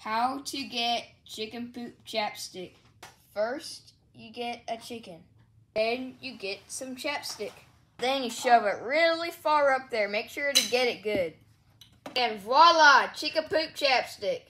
How to get chicken poop chapstick. First, you get a chicken. Then you get some chapstick. Then you shove it really far up there. Make sure to get it good. And voila, chicken poop chapstick.